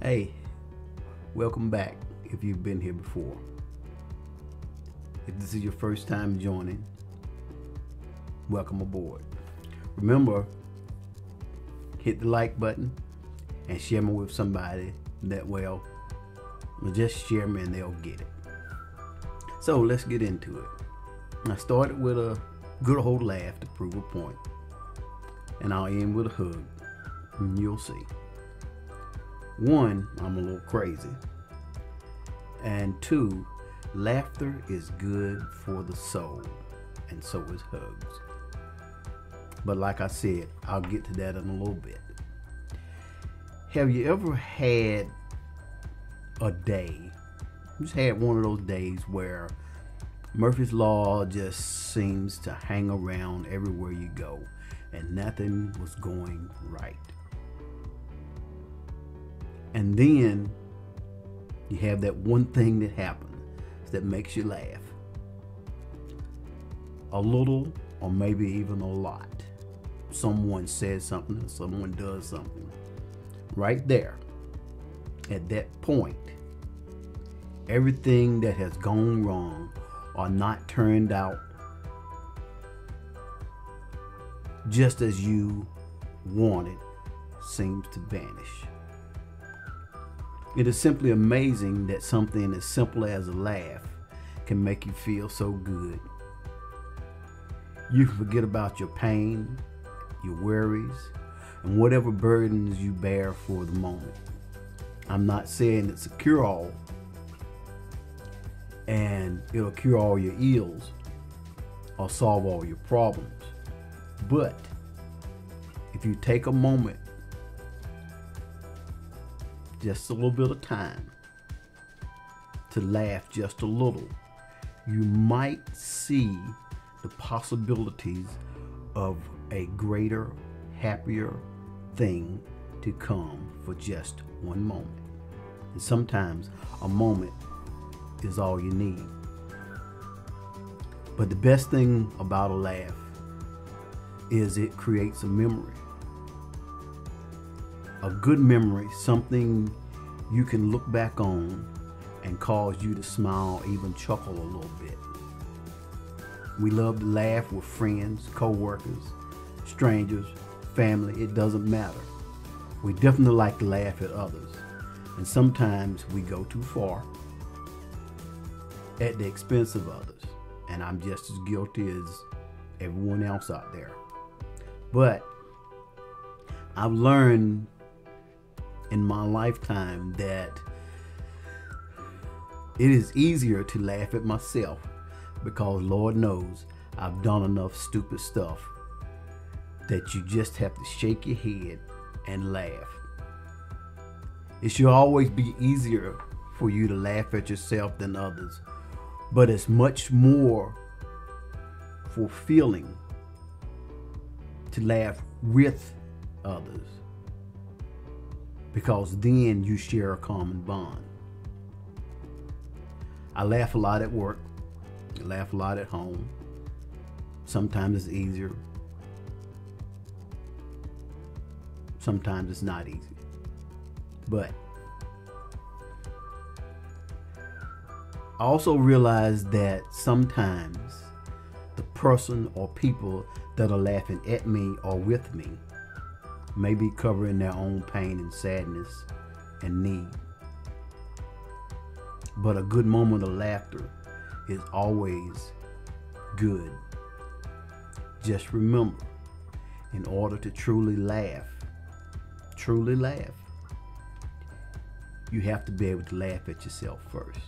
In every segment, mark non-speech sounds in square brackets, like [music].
hey, welcome back if you've been here before. If this is your first time joining, welcome aboard. Remember, hit the like button and share me with somebody that well, just share me and they'll get it. So let's get into it. I started with a good old laugh to prove a point, and I'll end with a hug. And you'll see. One, I'm a little crazy, and two, laughter is good for the soul, and so is hugs. But like I said, I'll get to that in a little bit. Have you ever had a day, just had one of those days where Murphy's Law just seems to hang around everywhere you go, and nothing was going right. And then you have that one thing that happens that makes you laugh. A little, or maybe even a lot. Someone says something, someone does something. Right there, at that point, everything that has gone wrong are not turned out just as you wanted seems to vanish. It is simply amazing that something as simple as a laugh can make you feel so good. You can forget about your pain, your worries, and whatever burdens you bear for the moment. I'm not saying it's a cure all and it'll cure all your ills or solve all your problems. But if you take a moment, just a little bit of time, to laugh just a little, you might see the possibilities of a greater, happier thing to come for just one moment. And sometimes a moment is all you need. But the best thing about a laugh is it creates a memory. A good memory, something you can look back on and cause you to smile, even chuckle a little bit. We love to laugh with friends, co-workers, strangers, family, it doesn't matter. We definitely like to laugh at others. And sometimes we go too far at the expense of others. And I'm just as guilty as everyone else out there. But I've learned in my lifetime that it is easier to laugh at myself because Lord knows I've done enough stupid stuff that you just have to shake your head and laugh. It should always be easier for you to laugh at yourself than others but it's much more fulfilling to laugh with others because then you share a common bond. I laugh a lot at work, I laugh a lot at home. Sometimes it's easier, sometimes it's not easy. But I also realized that sometimes the person or people that are laughing at me or with me may be covering their own pain and sadness and need. But a good moment of laughter is always good. Just remember, in order to truly laugh, truly laugh, you have to be able to laugh at yourself first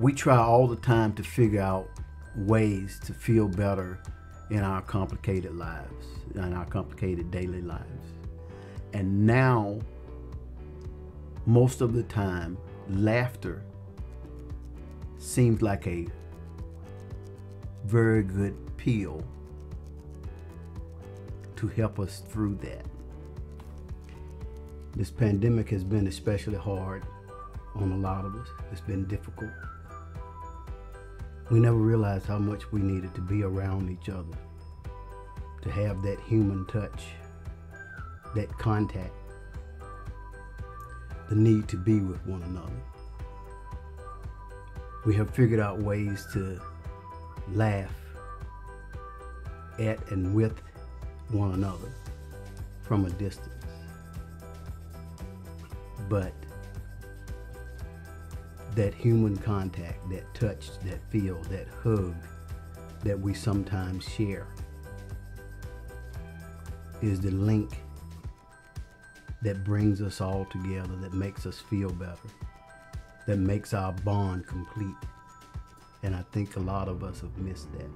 we try all the time to figure out ways to feel better in our complicated lives, in our complicated daily lives. And now, most of the time, laughter seems like a very good pill to help us through that. This pandemic has been especially hard on a lot of us. It's been difficult. We never realized how much we needed to be around each other, to have that human touch, that contact, the need to be with one another. We have figured out ways to laugh at and with one another from a distance. But that human contact, that touch, that feel, that hug that we sometimes share is the link that brings us all together, that makes us feel better, that makes our bond complete. And I think a lot of us have missed that.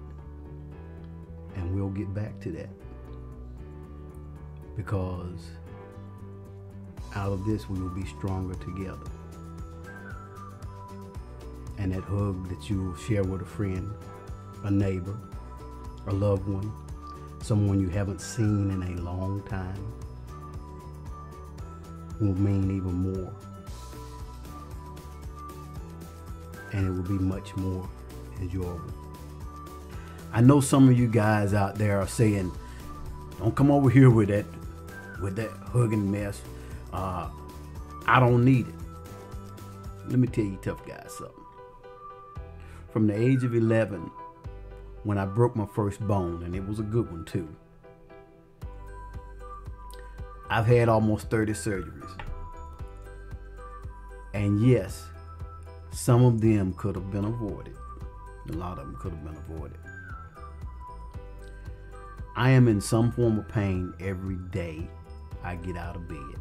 And we'll get back to that. Because out of this, we will be stronger together. And that hug that you share with a friend, a neighbor, a loved one, someone you haven't seen in a long time, will mean even more. And it will be much more enjoyable. I know some of you guys out there are saying, don't come over here with that with that hugging mess. Uh, I don't need it. Let me tell you tough guys something. From the age of 11, when I broke my first bone, and it was a good one too, I've had almost 30 surgeries. And yes, some of them could have been avoided. A lot of them could have been avoided. I am in some form of pain every day I get out of bed.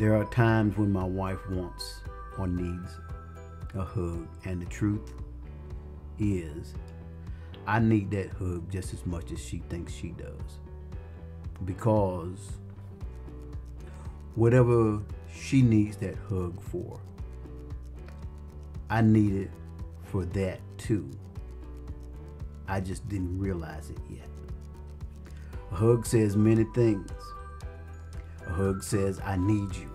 There are times when my wife wants or needs a hug, and the truth is, I need that hug just as much as she thinks she does because whatever she needs that hug for, I need it for that too. I just didn't realize it yet. A hug says many things. A hug says, I need you.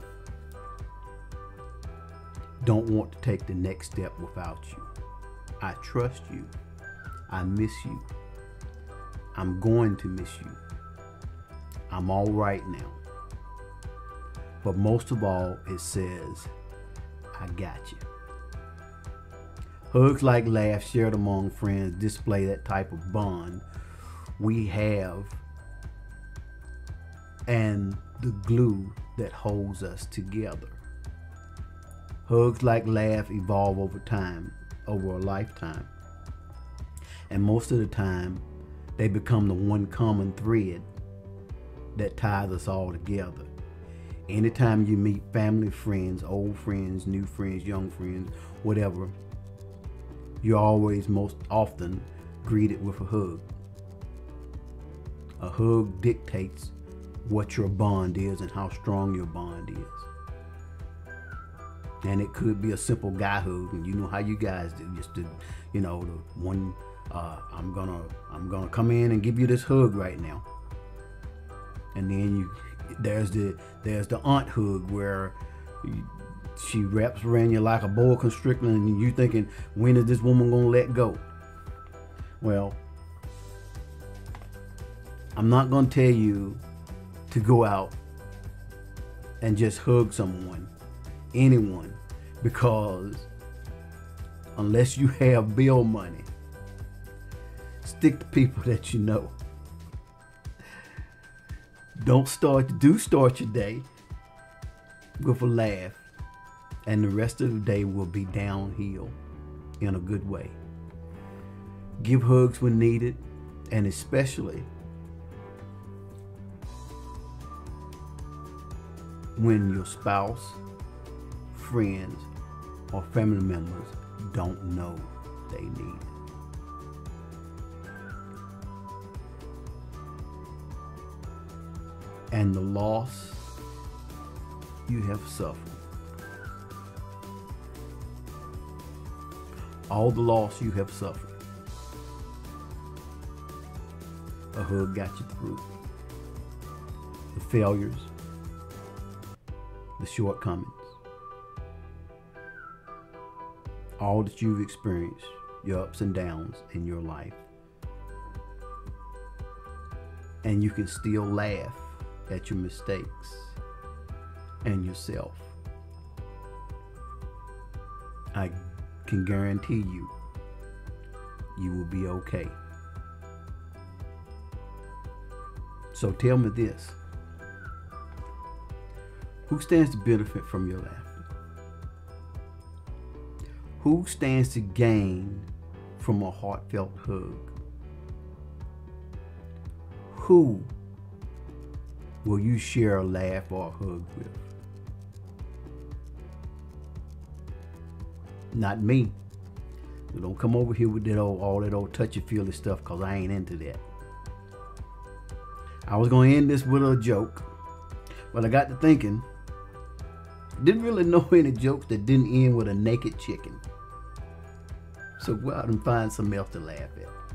Don't want to take the next step without you. I trust you. I miss you. I'm going to miss you. I'm all right now. But most of all, it says, I got you. Hugs like laughs shared among friends display that type of bond we have and the glue that holds us together. Hugs like laugh evolve over time, over a lifetime. And most of the time, they become the one common thread that ties us all together. Anytime you meet family, friends, old friends, new friends, young friends, whatever, you're always most often greeted with a hug. A hug dictates what your bond is and how strong your bond is. And it could be a simple guy and you know how you guys do, just to, you know, the one, uh, I'm gonna, I'm gonna come in and give you this hug right now. And then you there's the there's the aunt hug where you, she wraps around you like a boa constrictor and you thinking when is this woman gonna let go? Well i'm not gonna tell you to go out and just hug someone anyone because unless you have bill money stick to people [laughs] that you know don't start, do start your day with a laugh, and the rest of the day will be downhill in a good way. Give hugs when needed, and especially when your spouse, friends, or family members don't know they need and the loss you have suffered. All the loss you have suffered. a hug got you through. The failures, the shortcomings, all that you've experienced, your ups and downs in your life. And you can still laugh at your mistakes and yourself. I can guarantee you, you will be okay. So tell me this who stands to benefit from your laughter? Who stands to gain from a heartfelt hug? Who will you share a laugh or a hug with? Not me. don't come over here with that old, all that old touchy feely stuff because I ain't into that. I was going to end this with a joke, but I got to thinking, didn't really know [laughs] any jokes that didn't end with a naked chicken. So go out and find something else to laugh at.